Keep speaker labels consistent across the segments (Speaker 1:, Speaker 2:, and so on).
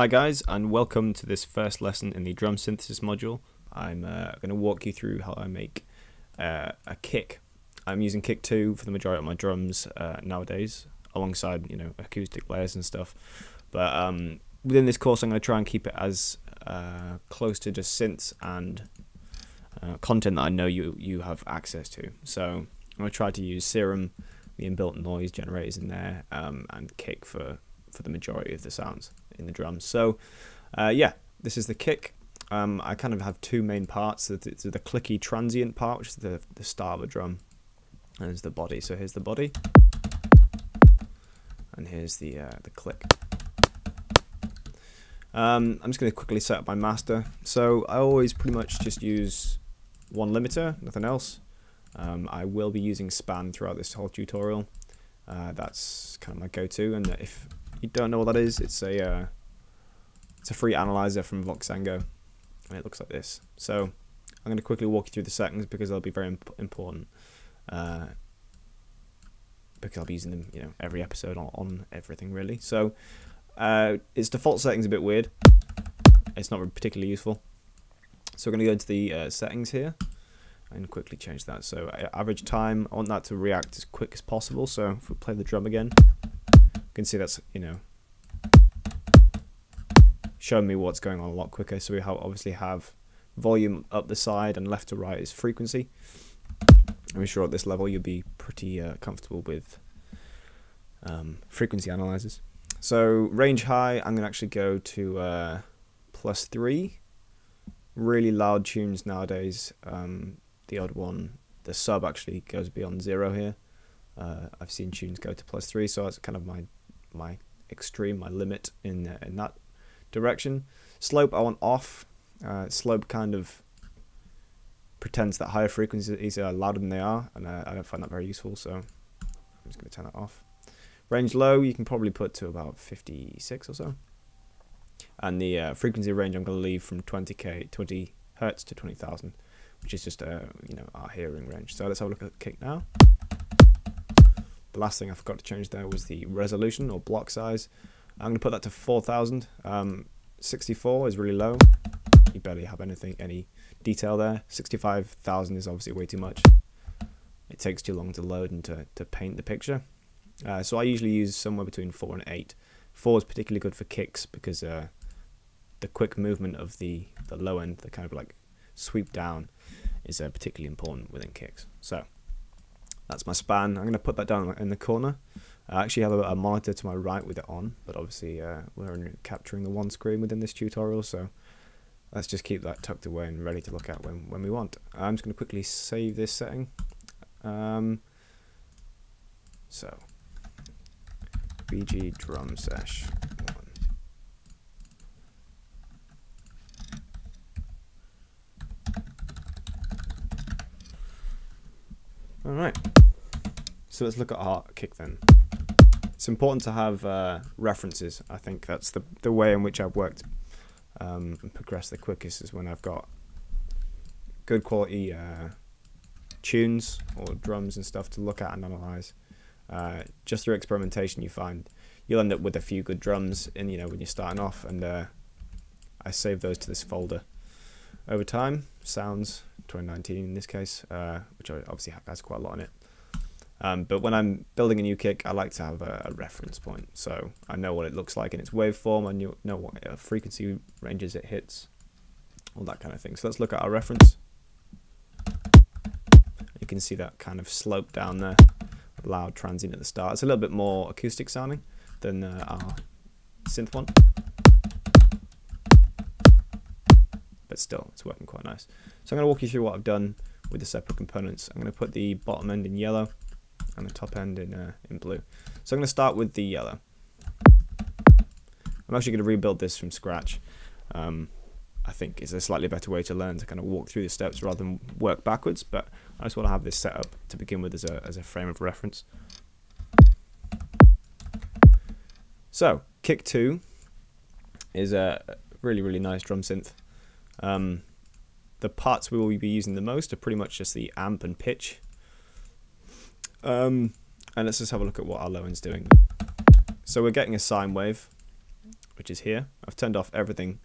Speaker 1: Hi guys and welcome to this first lesson in the drum synthesis module. I'm uh, going to walk you through how I make uh, a kick. I'm using kick 2 for the majority of my drums uh, nowadays alongside you know acoustic layers and stuff but um, within this course I'm going to try and keep it as uh, close to just synths and uh, content that I know you, you have access to. So I'm going to try to use Serum, the inbuilt noise generators in there um, and kick for, for the majority of the sounds in the drums. So uh, yeah, this is the kick. Um, I kind of have two main parts. The, the clicky transient part, which is the, the of a drum, and there's the body. So here's the body, and here's the uh, the click. Um, I'm just going to quickly set up my master. So I always pretty much just use one limiter, nothing else. Um, I will be using SPAN throughout this whole tutorial. Uh, that's kind of my go-to, and if you don't know what that is, it's a uh, it's a free analyzer from Voxengo, and it looks like this. So I'm going to quickly walk you through the settings because they'll be very imp important. Uh, because I'll be using them, you know, every episode on, on everything really. So uh, its default settings a bit weird. It's not particularly useful. So we're going to go into the uh, settings here and quickly change that. So average time, I want that to react as quick as possible. So if we play the drum again, you can see that's, you know, showing me what's going on a lot quicker. So we have, obviously have volume up the side and left to right is frequency. I'm sure at this level you'll be pretty uh, comfortable with um, frequency analyzers. So range high, I'm going to actually go to uh, plus 3. Really loud tunes nowadays. Um, the odd one, the sub actually goes beyond 0 here. Uh, I've seen tunes go to plus 3, so that's kind of my my extreme, my limit in, uh, in that direction. Slope I want off. Uh, slope kind of pretends that higher frequencies are louder than they are, and uh, I don't find that very useful, so I'm just going to turn that off. Range low, you can probably put to about 56 or so. And the uh, frequency range I'm going to leave from 20k, 20 hertz to 20,000, which is just uh, you know our hearing range. So let's have a look at kick now. Last thing I forgot to change there was the resolution or block size. I'm going to put that to 4,000. Um, 64 is really low. You barely have anything, any detail there. 65,000 is obviously way too much. It takes too long to load and to, to paint the picture. Uh, so I usually use somewhere between 4 and 8. 4 is particularly good for kicks because uh, the quick movement of the, the low end, the kind of like sweep down, is uh, particularly important within kicks. So that's my SPAN. I'm going to put that down in the corner. I actually have a, a monitor to my right with it on, but obviously uh, we're capturing the one screen within this tutorial, so let's just keep that tucked away and ready to look at when, when we want. I'm just going to quickly save this setting. Um, so, BG drum sesh one. All right. So let's look at our kick then. It's important to have uh, references. I think that's the the way in which I've worked um, and progressed the quickest is when I've got good quality uh, tunes or drums and stuff to look at and analyze. Uh, just through experimentation, you find you'll end up with a few good drums, and you know when you're starting off. And uh, I save those to this folder over time. Sounds 2019 in this case, uh, which obviously has quite a lot in it. Um, but when I'm building a new kick, I like to have a, a, reference point, so I know what it looks like in its waveform. I know what uh, frequency ranges it hits, all that kind of thing. So let's look at our reference. You can see that kind of slope down there, loud transient at the start. It's a little bit more acoustic sounding than uh, our synth one, but still, it's working quite nice. So I'm going to walk you through what I've done with the separate components. I'm going to put the bottom end in yellow and the top end in, uh, in blue. So I'm going to start with the yellow. I'm actually going to rebuild this from scratch. Um, I think is a slightly better way to learn to kind of walk through the steps rather than work backwards, but I just want to have this set up to begin with as a, as a frame of reference. So, Kick 2 is a really, really nice drum synth. Um, the parts we will be using the most are pretty much just the amp and pitch um, and let's just have a look at what our low end's doing. So we're getting a sine wave, which is here. I've turned off everything.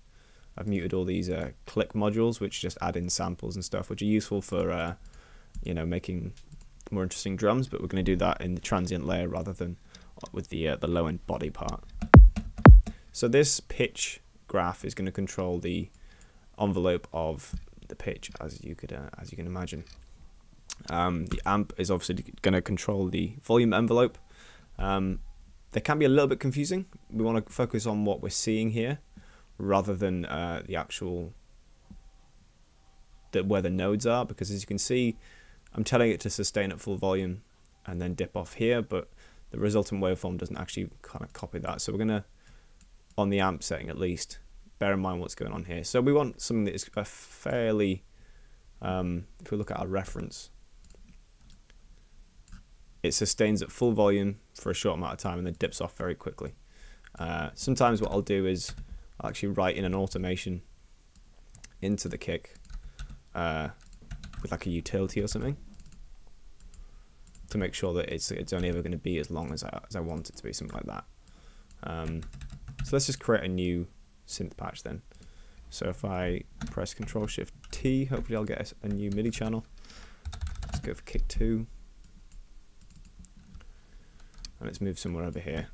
Speaker 1: I've muted all these uh, click modules, which just add in samples and stuff, which are useful for, uh, you know, making more interesting drums. But we're going to do that in the transient layer rather than with the uh, the low end body part. So this pitch graph is going to control the envelope of the pitch, as you could uh, as you can imagine. Um, the amp is obviously going to control the volume envelope. Um, they can be a little bit confusing. We want to focus on what we're seeing here, rather than uh, the actual the, where the nodes are, because as you can see, I'm telling it to sustain at full volume and then dip off here, but the resultant waveform doesn't actually kind of copy that. So we're going to, on the amp setting at least, bear in mind what's going on here. So we want something that is a fairly, um, if we look at our reference, it sustains at full volume for a short amount of time and then dips off very quickly. Uh, sometimes what I'll do is I'll actually write in an automation into the kick uh, with like a utility or something to make sure that it's it's only ever going to be as long as I, as I want it to be, something like that. Um, so let's just create a new synth patch then. So if I press Control Shift T, hopefully I'll get a, a new MIDI channel. Let's go for kick two. And let's move somewhere over here.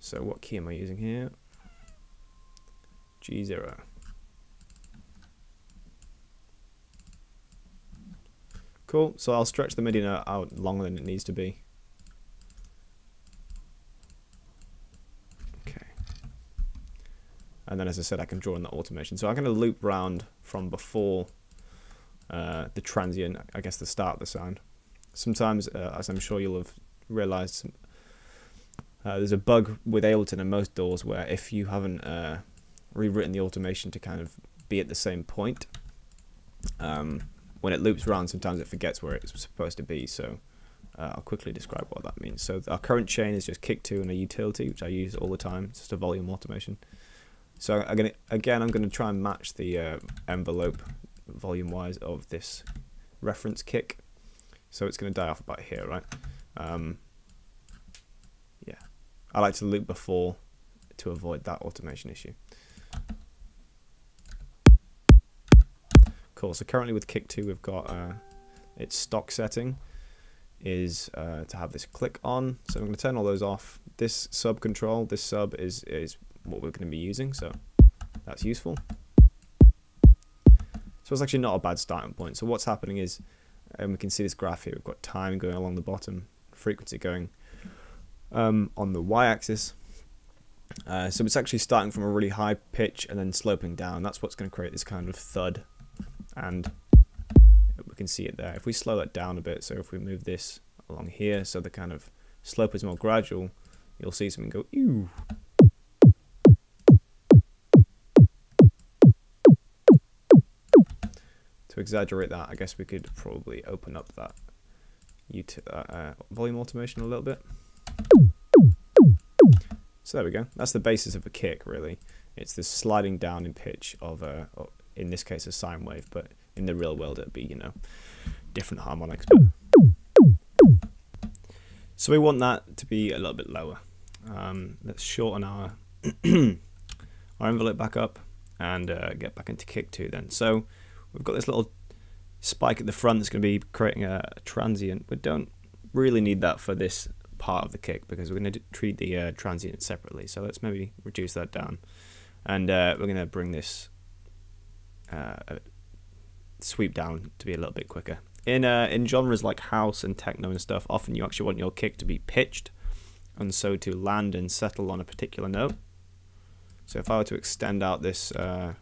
Speaker 1: So what key am I using here? G0. Cool, so I'll stretch the MIDI note out longer than it needs to be. And then as I said, I can draw in the automation. So I'm going to loop round from before uh, the transient, I guess the start of the sound. Sometimes, uh, as I'm sure you'll have realized, uh, there's a bug with Ableton and most DAWs where if you haven't uh, rewritten the automation to kind of be at the same point, um, when it loops around, sometimes it forgets where it's supposed to be. So uh, I'll quickly describe what that means. So our current chain is just kick two and a utility, which I use all the time. It's just a volume automation. So I'm gonna again, I'm gonna try and match the uh, envelope volume-wise of this reference kick. So it's gonna die off about here, right? Um, yeah, I like to loop before to avoid that automation issue. Cool. So currently with Kick 2, we've got uh, its stock setting is uh, to have this click on. So I'm going to turn all those off. This sub control, this sub is, is what we're going to be using. So that's useful. So it's actually not a bad starting point. So what's happening is, and um, we can see this graph here, we've got time going along the bottom, frequency going um, on the y-axis. Uh, so it's actually starting from a really high pitch and then sloping down. That's what's going to create this kind of thud and we can see it there. If we slow that down a bit, so if we move this along here, so the kind of slope is more gradual, you'll see something go, ew. To exaggerate that, I guess we could probably open up that uh, uh, volume automation a little bit. So there we go. That's the basis of a kick, really. It's this sliding down in pitch of a, in this case a sine wave, but in the real world it'd be, you know, different harmonics. So we want that to be a little bit lower. Um, let's shorten our our envelope back up and uh, get back into kick two then. So we've got this little spike at the front that's going to be creating a, a, transient. We don't really need that for this part of the kick because we're going to treat the uh, transient separately. So let's maybe reduce that down. And uh, we're going to bring this uh, sweep down to be a little bit quicker. In uh, in genres like house and techno and stuff, often you actually want your kick to be pitched, and so to land and settle on a particular note. So if I were to extend out this uh,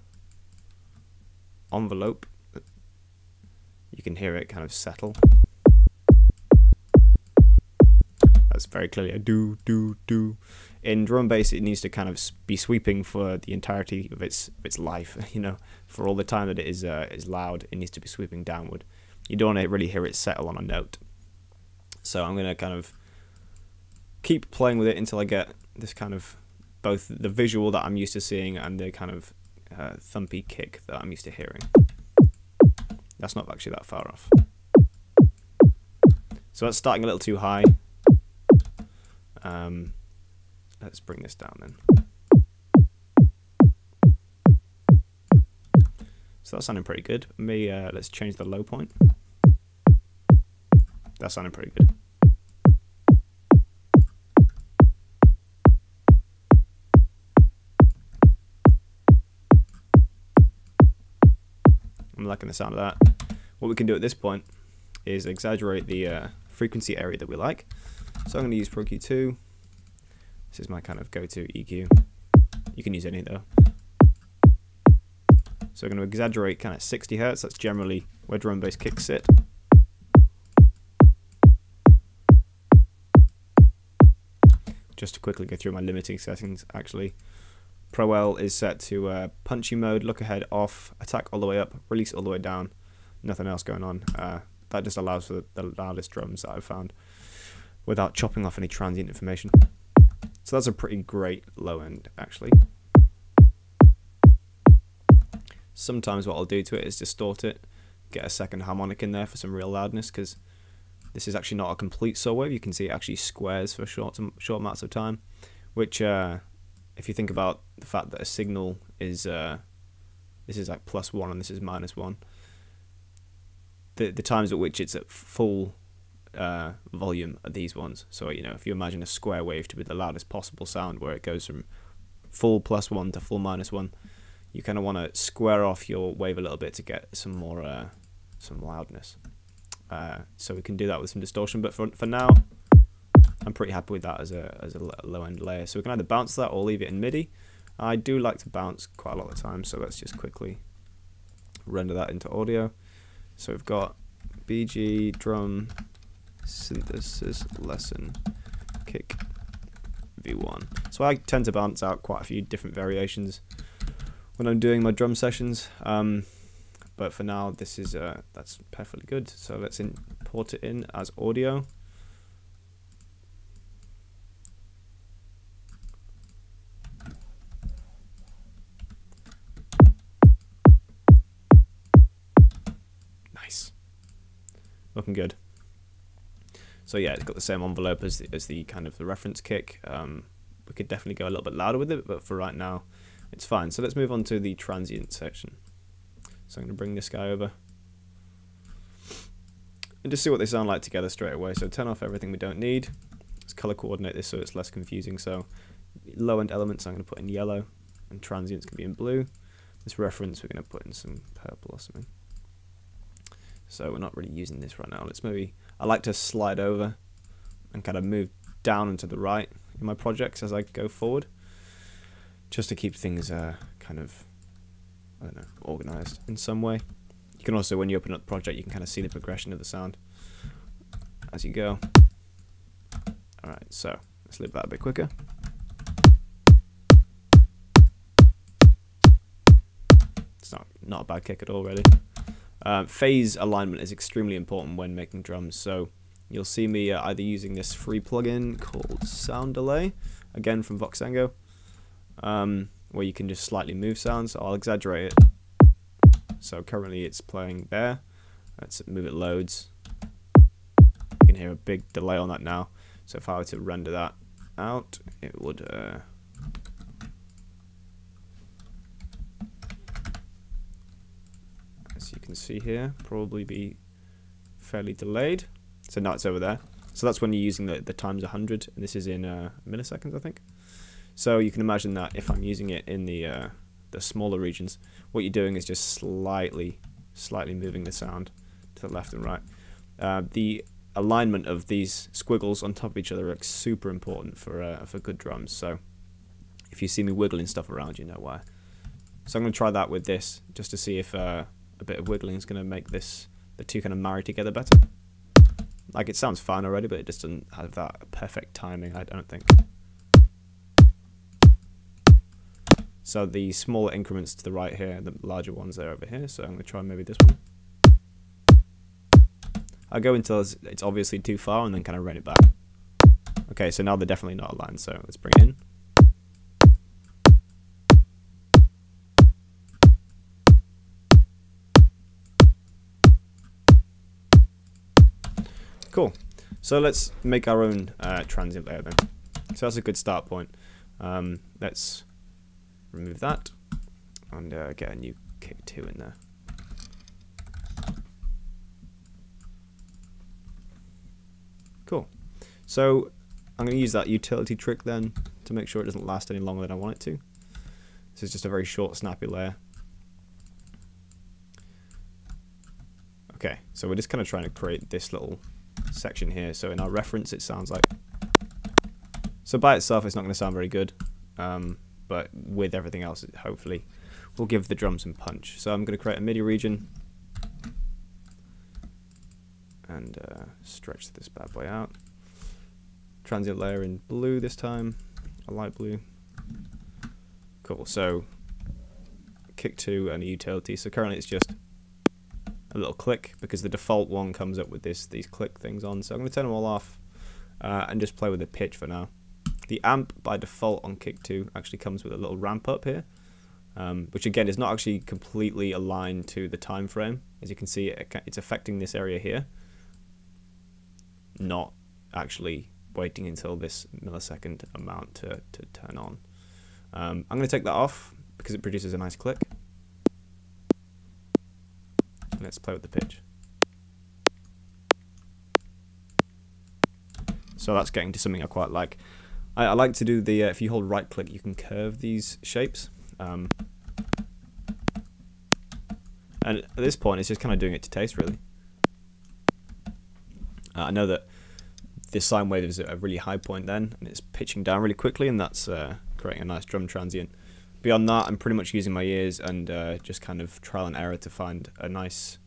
Speaker 1: envelope, you can hear it kind of settle. That's very clearly a do do do. In drum bass it needs to kind of be sweeping for the entirety of its its life you know? For all the time that it is uh, is loud it needs to be sweeping downward. You don't want to really hear it settle on a note. So i'm going to kind of keep playing with it until i get this kind of both the visual that i'm used to seeing and the kind of uh, thumpy kick that i'm used to hearing that's not actually that far off so that's starting a little too high um, let's bring this down then. So that's sounding pretty good. Me, uh, let's change the low point. That's sounding pretty good. Liking the sound of that. What we can do at this point is exaggerate the uh, frequency area that we like. So I'm going to use Pro Q2. This is my kind of go-to EQ. You can use any though. So we're going to exaggerate kind of 60 hertz. That's generally where drum bass kicks sit. Just to quickly go through my limiting settings, actually. Pro L is set to uh, punchy mode, look ahead off, attack all the way up, release all the way down. Nothing else going on. Uh, that just allows for the loudest drums that I've found without chopping off any transient information. So that's a pretty great low end, actually. Sometimes what I'll do to it is distort it, get a second harmonic in there for some real loudness, because this is actually not a complete saw wave. You can see it actually squares for short short amounts of time, which, uh, if you think about the fact that a signal is, uh, this is like plus one and this is minus one, the the times at which it's at full uh, volume are these ones. So you know, if you imagine a square wave to be the loudest possible sound, where it goes from full plus one to full minus one, you kind of want to square off your wave a little bit to get some more uh, some loudness. Uh, so we can do that with some distortion, but for for now, I'm pretty happy with that as a as a low end layer. So we can either bounce that or leave it in MIDI. I do like to bounce quite a lot of time, so let's just quickly render that into audio. So we've got BG drum synthesis lesson kick v1. So I tend to bounce out quite a few different variations when I'm doing my drum sessions. Um, but for now, this is uh, that's perfectly good. So let's import it in as audio. So yeah, it's got the same envelope as the, as the kind of the reference kick. Um, we could definitely go a little bit louder with it, but for right now, it's fine. So let's move on to the transient section. So I'm going to bring this guy over. And just see what they sound like together straight away. So turn off everything we don't need. Let's color coordinate this so it's less confusing. So low end elements I'm going to put in yellow and transients can be in blue. This reference we're going to put in some purple or something. So we're not really using this right now. Let's maybe, I like to slide over and kind of move down and to the right in my projects as I go forward, just to keep things uh, kind of, I don't know, organized in some way. You can also, when you open up the project, you can kind of see the progression of the sound as you go. Alright, so let's leave that a bit quicker. It's not, not a bad kick at all, really. Uh, phase alignment is extremely important when making drums, so you'll see me uh, either using this free plugin called Sound Delay, again from Voxengo, um, where you can just slightly move sounds. I'll exaggerate it. So currently it's playing there. Let's move it loads. You can hear a big delay on that now. So if I were to render that out, it would uh, you can see here, probably be fairly delayed. So now it's over there. So that's when you're using the, the times 100, and this is in uh, milliseconds, I think. So you can imagine that if I'm using it in the uh, the smaller regions, what you're doing is just slightly, slightly moving the sound to the left and right. Uh, the alignment of these squiggles on top of each other are super important for uh, for good drums. So if you see me wiggling stuff around, you know why. So I'm going to try that with this, just to see if uh, a bit of wiggling is going to make this the two kind of marry together better. Like it sounds fine already, but it just doesn't have that perfect timing, I don't think. So the smaller increments to the right here, the larger ones are over here. So I'm going to try maybe this one. I'll go until it's, obviously too far and then kind of run it back. Okay, so now they're definitely not aligned, so let's bring it in. Cool. So let's make our own uh, transient layer then. So that's a good start point. Um, let's remove that and uh, get a new kick 2 in there. Cool. So I'm going to use that utility trick then to make sure it doesn't last any longer than I want it to. This is just a very short, snappy layer. Okay, so we're just kind of trying to create this little section here. So in our reference, it sounds like... So by itself, it's not going to sound very good. Um, but with everything else, hopefully will give the drum some punch. So I'm going to create a MIDI region and uh, stretch this bad boy out. Transient layer in blue this time, a light blue. Cool, so kick 2 and a utility. So currently it's just a little click because the default one comes up with this these click things on. So I'm going to turn them all off uh, and just play with the pitch for now. The amp by default on kick 2 actually comes with a little ramp up here. Um, which again is not actually completely aligned to the time frame. As you can see, it's affecting this area here, not actually waiting until this millisecond amount to, to turn on. Um, I'm going to take that off because it produces a nice click. Let's play with the pitch. So that's getting to something I quite like. I, I like to do the, uh, if you hold right click, you can curve these shapes. Um, and at this point, it's just kind of doing it to taste, really. Uh, I know that this sine wave is at a really high point then, and it's pitching down really quickly, and that's uh, creating a nice drum transient. Beyond that, I'm pretty much using my ears and uh, just kind of trial and error to find a nice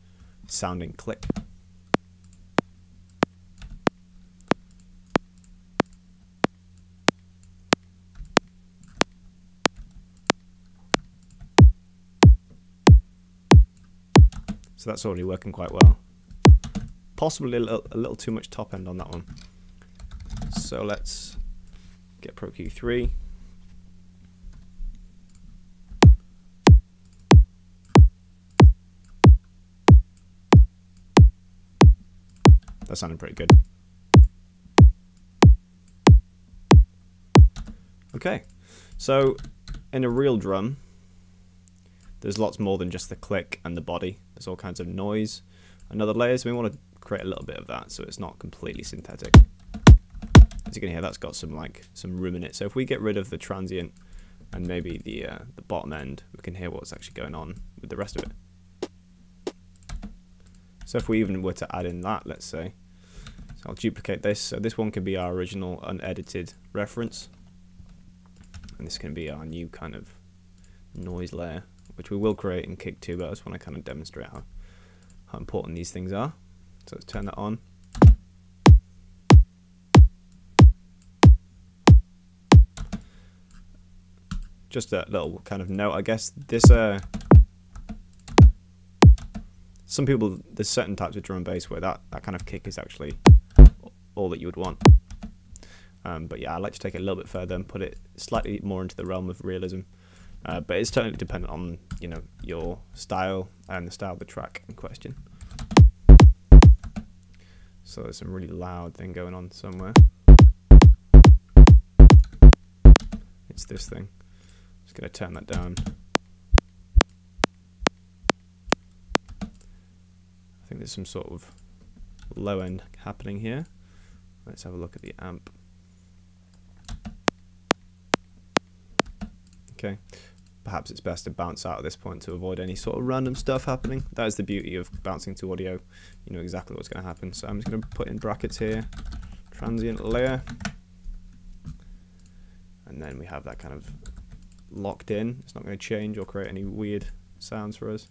Speaker 1: sounding click. So that's already working quite well. Possibly a little, a little too much top end on that one. So let's get Pro Q3. That sounded pretty good. Okay, so in a real drum, there's lots more than just the click and the body. There's all kinds of noise and other layers. We want to create a little bit of that so it's not completely synthetic. As you can hear, that's got some like some room in it. So if we get rid of the transient and maybe the uh, the bottom end, we can hear what's actually going on with the rest of it. So if we even were to add in that, let's say, so I'll duplicate this. So this one can be our original unedited reference, and this can be our new kind of noise layer which we will create in Kick 2, but I just want to kind of demonstrate how, how important these things are. So let's turn that on. Just a little kind of note, I guess. This, uh, some people, there's certain types of drum and bass where that, that kind of kick is actually all that you would want. Um, but yeah, I like to take it a little bit further and put it slightly more into the realm of realism. Uh, but it's totally dependent on you know your style and the style of the track in question. So there's some really loud thing going on somewhere. It's this thing. Just gonna turn that down. Think there's some sort of low end happening here. Let's have a look at the amp. Okay, perhaps it's best to bounce out at this point to avoid any sort of random stuff happening. That is the beauty of bouncing to audio. You know exactly what's going to happen. So I'm just going to put in brackets here, transient layer. And then we have that kind of locked in. It's not going to change or create any weird sounds for us.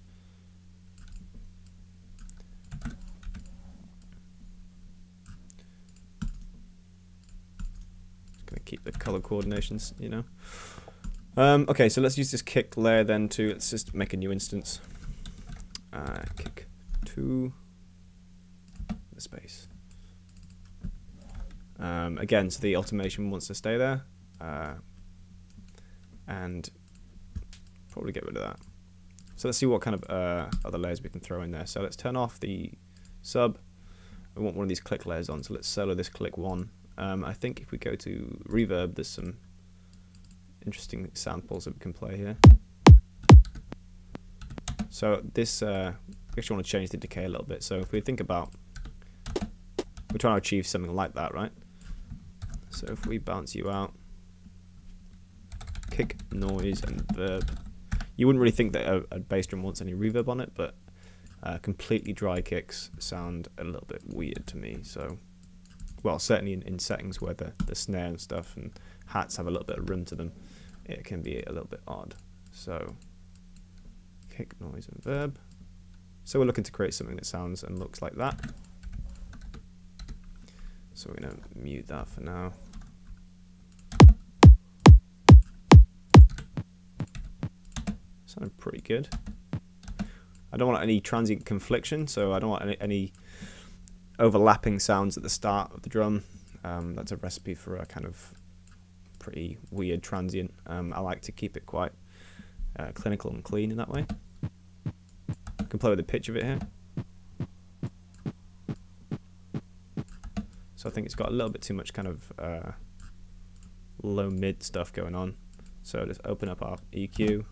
Speaker 1: Just going to keep the color coordinations, you know. Um, okay, so let's use this kick layer then to, let's just make a new instance. Uh, kick to the space. Um, again, so the automation wants to stay there. Uh, and probably get rid of that. So let's see what kind of uh, other layers we can throw in there. So let's turn off the sub. We want one of these click layers on, so let's solo this click one Um, I think if we go to reverb, there's some interesting samples that we can play here. So this, uh, we actually want to change the decay a little bit. So if we think about, we're trying to achieve something like that, right? So if we bounce you out, kick, noise, and verb. You wouldn't really think that a, a bass drum wants any reverb on it, but uh, completely dry kicks sound a little bit weird to me. So, well, certainly in, in settings where the, the snare and stuff and hats have a little bit of room to them, it can be a little bit odd. So, kick, noise, and verb. So we're looking to create something that sounds and looks like that. So we're going to mute that for now. Sounded pretty good. I don't want any transient confliction, so I don't want any, any overlapping sounds at the start of the drum. Um, that's a recipe for a kind of pretty weird transient. Um, I like to keep it quite uh, clinical and clean in that way. I can play with the pitch of it here. So I think it's got a little bit too much kind of uh, low mid stuff going on. So let's open up our EQ.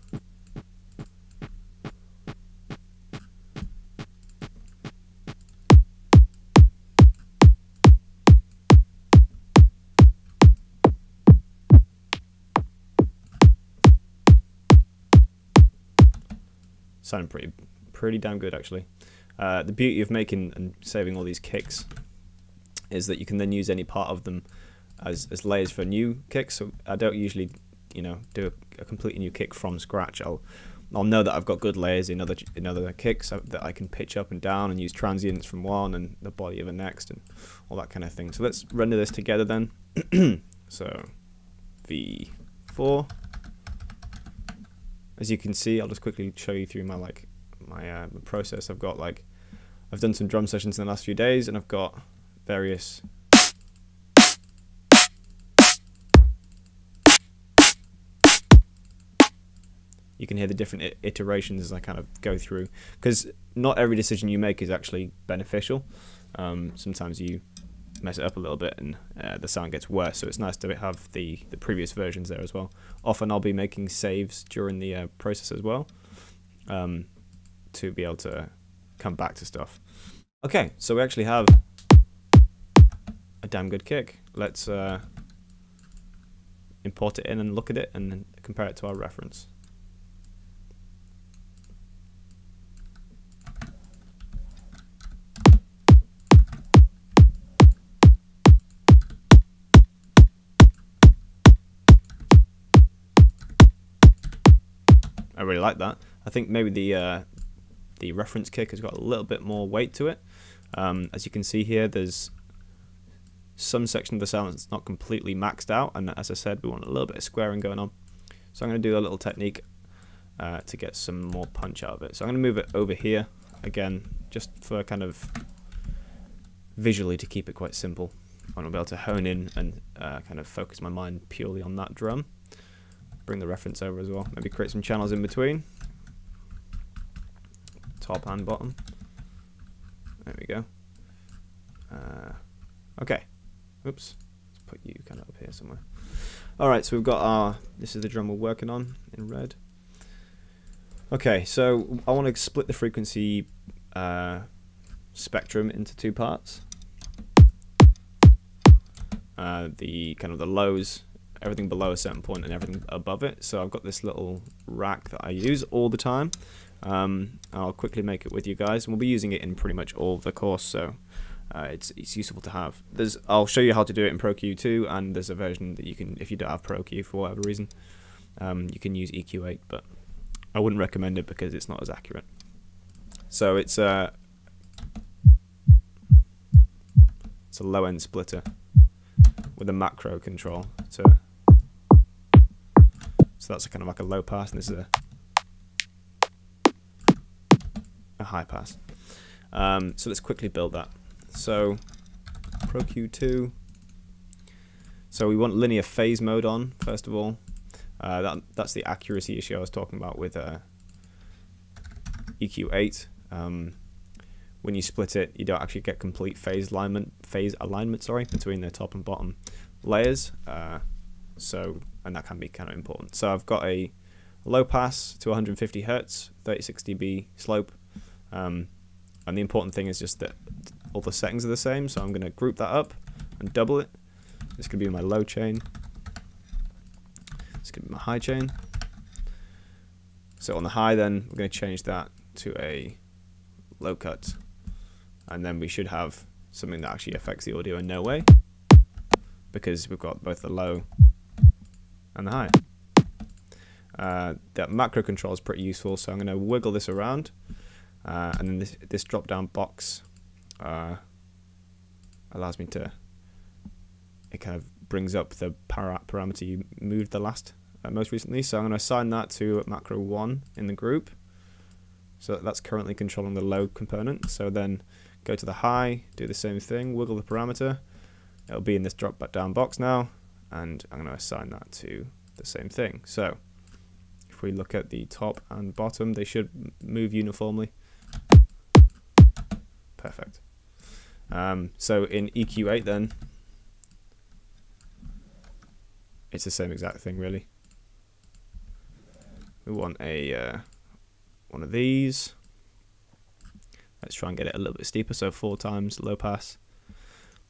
Speaker 1: Sounding pretty pretty damn good actually. Uh, the beauty of making and saving all these kicks is that you can then use any part of them as, as layers for new kicks. So I don't usually, you know, do a, a completely new kick from scratch. I'll I'll know that I've got good layers in other in other kicks that I can pitch up and down and use transients from one and the body of the next and all that kind of thing. So let's render this together then. so V4 as you can see, I'll just quickly show you through my like my uh, process. I've got like I've done some drum sessions in the last few days, and I've got various you can hear the different iterations as I kind of go through because not every decision you make is actually beneficial. Um, sometimes you mess it up a little bit and uh, the sound gets worse. So it's nice to have the, the previous versions there as well. Often I'll be making saves during the uh, process as well um, to be able to come back to stuff. Okay, so we actually have a damn good kick. Let's uh, import it in and look at it and then compare it to our reference. I really like that. I think maybe the uh, the reference kick has got a little bit more weight to it. Um, as you can see here, there's some section of the sound that's not completely maxed out, and as I said, we want a little bit of squaring going on. So I'm going to do a little technique uh, to get some more punch out of it. So I'm going to move it over here again, just for kind of visually to keep it quite simple. I want to be able to hone in and uh, kind of focus my mind purely on that drum bring the reference over as well. Maybe create some channels in between. Top and bottom. There we go. Uh, okay. Oops. Let's put you kind of up here somewhere. Alright, so we've got our... This is the drum we're working on in red. Okay, so I want to split the frequency uh, spectrum into two parts. Uh, the kind of the lows everything below a certain point and everything above it. So I've got this little rack that I use all the time. Um, I'll quickly make it with you guys, and we'll be using it in pretty much all of the course, so uh, it's it's useful to have. There's I'll show you how to do it in ProQ2, and there's a version that you can if you don't have ProQ for whatever reason, um, you can use EQ8, but I wouldn't recommend it because it's not as accurate. So it's a it's a low end splitter with a macro control to so that's kind of like a low pass, and this is a, a high pass. Um, so let's quickly build that. So ProQ2. So we want linear phase mode on, first of all. Uh, that, that's the accuracy issue I was talking about with uh, EQ8. Um, when you split it, you don't actually get complete phase alignment, phase alignment, sorry, between the top and bottom layers. Uh, so, and that can be kind of important. So I've got a low pass to 150 hertz, 36 dB slope. Um, and the important thing is just that all the settings are the same. So I'm going to group that up and double it. This could be my low chain. This could be my high chain. So on the high then, we're going to change that to a low cut. And then we should have something that actually affects the audio in no way. Because we've got both the low and the high. Uh, that macro control is pretty useful, so I'm going to wiggle this around. Uh, and then this, this drop down box uh, allows me to, it kind of brings up the para parameter you moved the last, uh, most recently. So I'm going to assign that to macro 1 in the group. So that's currently controlling the low component. So then go to the high, do the same thing, wiggle the parameter. It'll be in this drop back down box now, and I'm going to assign that to the same thing. So if we look at the top and bottom, they should move uniformly. Perfect. Um, so in EQ8 then, it's the same exact thing really. We want a uh, one of these. Let's try and get it a little bit steeper, so four times low pass.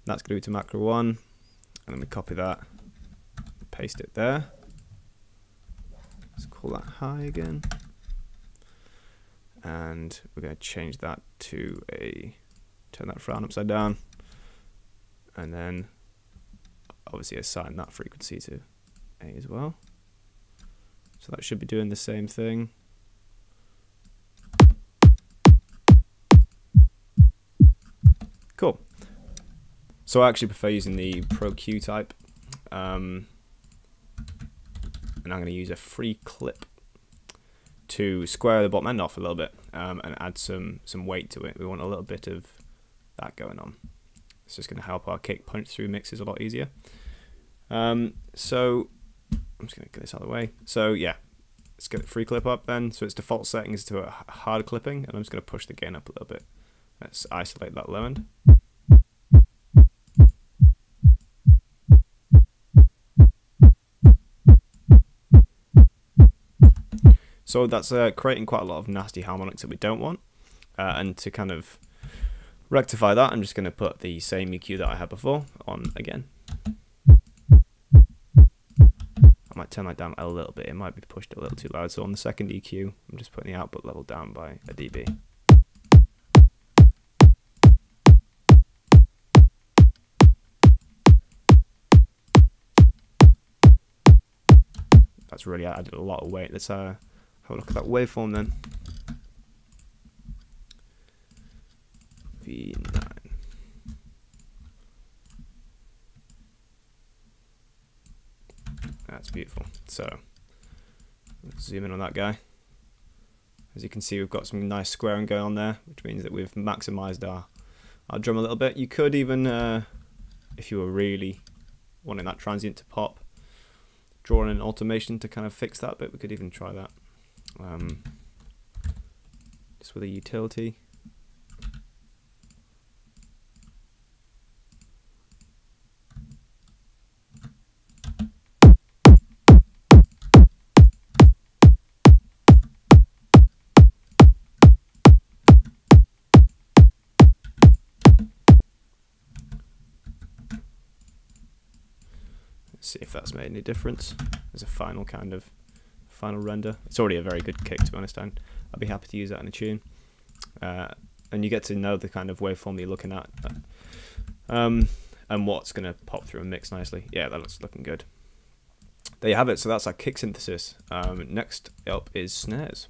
Speaker 1: That's going to be to macro one, and then we copy that, paste it there. Let's call that high again. And we're going to change that to a turn that frown upside down, and then obviously assign that frequency to A as well. So that should be doing the same thing. Cool. So I actually prefer using the Pro Q type. Um, and I'm going to use a free clip to square the bottom end off a little bit um, and add some, some weight to it. We want a little bit of that going on. It's just going to help our kick punch through mixes a lot easier. Um, so I'm just going to get this out of the way. So yeah, let's get the free clip up then. So its default settings to a hard clipping, and I'm just going to push the gain up a little bit. Let's isolate that low end. So that's uh, creating quite a lot of nasty harmonics that we don't want. Uh, and to kind of rectify that, I'm just going to put the same EQ that I had before on again. I might turn that down a little bit. It might be pushed a little too loud. So on the second EQ, I'm just putting the output level down by a dB. That's really added a lot of weight. Let's uh, have a look at that waveform then. V9. That's beautiful. So, let's zoom in on that guy. As you can see, we've got some nice squaring going on there, which means that we've maximized our, our drum a little bit. You could even, uh, if you were really wanting that transient to pop, draw in an automation to kind of fix that bit. We could even try that. Um, just with a utility. see if that's made any difference as a final kind of final render. It's already a very good kick to be honest, and I'd be happy to use that in a tune. Uh, and you get to know the kind of waveform you're looking at, um, and what's going to pop through and mix nicely. Yeah, that looks looking good. There you have it. So that's our kick synthesis. Um, next up is snares.